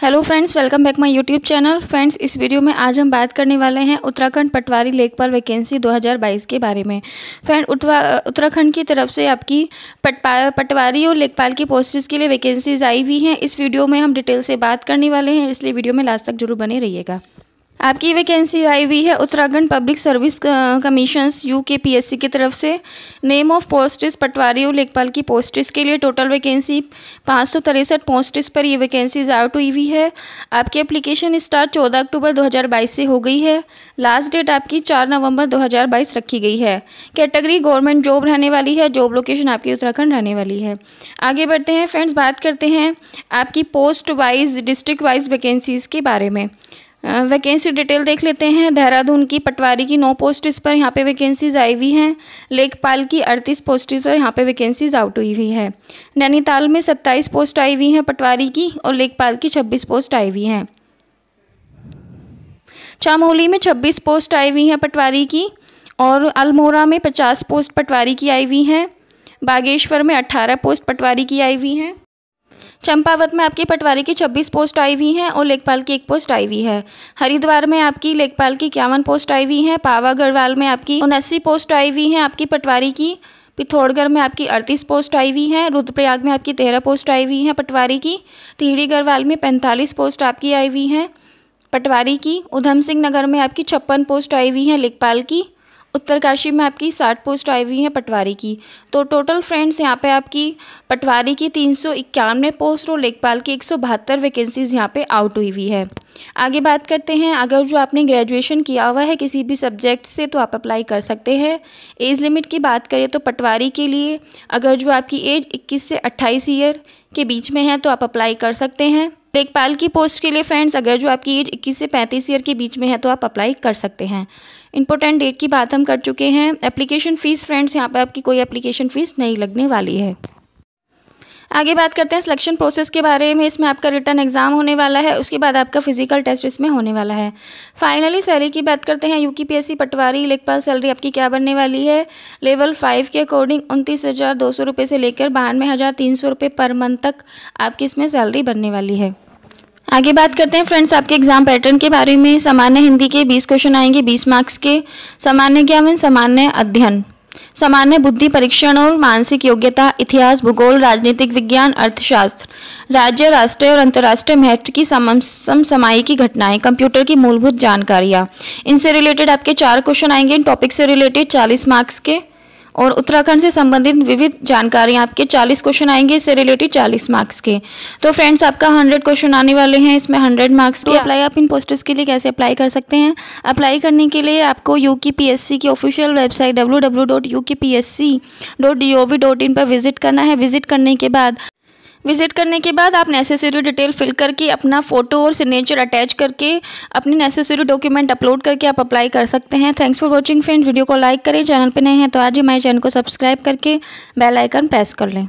Hello friends welcome back my YouTube channel friends इस video में आज हम बात करने वाले हैं उत्तराखंड पटवारी लेखपाल वैकेंसी 2022 के बारे में। फ्रेंड उत्तराखंड की तरफ़ से आपकी पटपा, पटवारी और लेखपाल की पोस्ट के लिए वैकेंसीज आई हुई हैं। इस वीडियो में हम डिटेल से बात करने वाले हैं, इसलिए वीडियो में लास्ट तक ज़रूर बने रहिएगा। आपकी वैकेंसी आई हुई है Uttarakhand public service commissions U K P S C की तरफ़ से। नेम ऑफ़ पोस्टिस पटवारी और लेखपाल की पोस्टिस के लिए टोटल वैकेंसी पाँच सौ तिरसठ पोस्टिस पर ये वैकेंसीज आउट हुई हुई है। आपकी एप्लीकेशन स्टार्ट चौदह अक्टूबर 2022 से हो गई है। लास्ट डेट आपकी चार नवंबर 2022 रखी गई है। कैटेगरी गवर्नमेंट जॉब रहने वाली है जॉब लोकेशन आपकी उत्तराखंड रहने वाली है। आगे बढ़ते हैं फ्रेंड्स बात करते हैं आपकी post wise district wise vacancies के बारे में। वैकेंसी डिटेल देख लेते हैं। देहरादून की पटवारी की नौ पोस्ट इस पर यहाँ पे वैकेंसीज आई हुई हैं। लेखपाल की अड़तीस पोस्ट पर यहाँ पे वैकेंसीज आउट हुई हुई है। नैनीताल में सत्ताईस पोस्ट आई हुई हैं पटवारी की और लेखपाल की छब्बीस पोस्ट आई हुई हैं। चामोली में छब्बीस पोस्ट आई हुई हैं पटवारी की और अल्मोड़ा में पचास पोस्ट पटवारी की आई हुई हैं। बागेश्वर में अट्ठारह पोस्ट पटवारी की आई हुई हैं। चंपावत में आपकी पटवारी की 26 पोस्ट आई हुई हैं और लेखपाल की एक पोस्ट आई हुई है। हरिद्वार में आपकी लेखपाल की इक्यावन पोस्ट आई हुई हैं। पावा गढ़वाल में आपकी उनस्सी पोस्ट आई हुई हैं। आपकी पटवारी की पिथौड़गढ़ में आपकी अड़तीस पोस्ट आई हुई हैं। रुद्रप्रयाग में आपकी तेरह पोस्ट आई हुई हैं। पटवारी की टिहड़ी गढ़वाल में पैंतालीस पोस्ट आपकी आई हुई हैं। पटवारी की उधम सिंह नगर में आपकी छप्पन पोस्ट आई हुई हैं। लेखपाल की उत्तरकाशी में आपकी साठ पोस्ट आई हुई हैं पटवारी की। तो टोटल फ्रेंड्स यहाँ पे आपकी पटवारी की तीन सौ इक्यानवे पोस्ट और लेखपाल की एक सौ बहत्तर वैकेंसीज़ यहाँ पे आउट हुई हुई है। आगे बात करते हैं, अगर जो आपने ग्रेजुएशन किया हुआ है किसी भी सब्जेक्ट से तो आप अप्लाई कर सकते हैं। एज लिमिट की बात करें तो पटवारी के लिए अगर जो आपकी एज इक्कीस से अट्ठाईस ईयर के बीच में है तो आप अप्लाई कर सकते हैं। लेखपाल की पोस्ट के लिए फ्रेंड्स अगर जो आपकी एज इक्कीस से पैंतीस ईयर के बीच में है तो आप अप्लाई कर सकते हैं। इंपॉर्टेंट डेट की बात हम कर चुके हैं। एप्लीकेशन फ़ीस फ्रेंड्स यहाँ पर आपकी कोई एप्लीकेशन फ़ीस नहीं लगने वाली है। आगे बात करते हैं सिलेक्शन प्रोसेस के बारे में। इसमें आपका रिटर्न एग्ज़ाम होने वाला है, उसके बाद आपका फ़िज़िकल टेस्ट इसमें होने वाला है। फाइनली सैलरी की बात करते हैं। यू पी पटवारी, लेखपाल सैलरी आपकी क्या बनने वाली है? लेवल फाइव के अकॉर्डिंग उनतीस हज़ार दो सौ रुपये से लेकर बानवे हज़ार तीन सौ रुपये पर मंथ तक आपकी इसमें सैलरी बनने वाली है। आगे बात करते हैं फ्रेंड्स आपके एग्ज़ाम पैटर्न के बारे में। सामान्य हिंदी के 20 क्वेश्चन आएँगे 20 मार्क्स के। सामान्य ज्ञान, सामान्य अध्ययन। सामान्य बुद्धि परीक्षण और मानसिक योग्यता, इतिहास, भूगोल, राजनीतिक विज्ञान, अर्थशास्त्र, राज्य, राष्ट्रीय और अंतर्राष्ट्रीय महत्व की समसमायी की घटनाएँ, कंप्यूटर की मूलभूत जानकारियाँ। इनसे रिलेटेड आपके चार क्वेश्चन आएँगे। इन टॉपिक से रिलेटेड चालीस मार्क्स के और उत्तराखंड से संबंधित विविध जानकारी आपके 40 क्वेश्चन आएँगे इससे रिलेटेड 40 मार्क्स के। तो फ्रेंड्स आपका 100 क्वेश्चन आने वाले हैं इसमें 100 मार्क्स के अप्लाई आप इन पोस्टर्स के लिए कैसे अप्लाई कर सकते हैं? अप्लाई करने के लिए आपको यू की ऑफिशियल वेबसाइट डब्ल्यू पर विज़िट करना है। विज़िट करने के बाद विज़िट करने के बाद आप नेसेसरी डिटेल फिल करके अपना फ़ोटो और सिग्नेचर अटैच करके अपनी नेसेसरी डॉक्यूमेंट अपलोड करके आप अप्लाई कर सकते हैं। Thanks for watching friend video को लाइक करें चैनल पर नए हैं तो आज ही हमारे चैनल को सब्सक्राइब करके बेल आइकन प्रेस कर लें।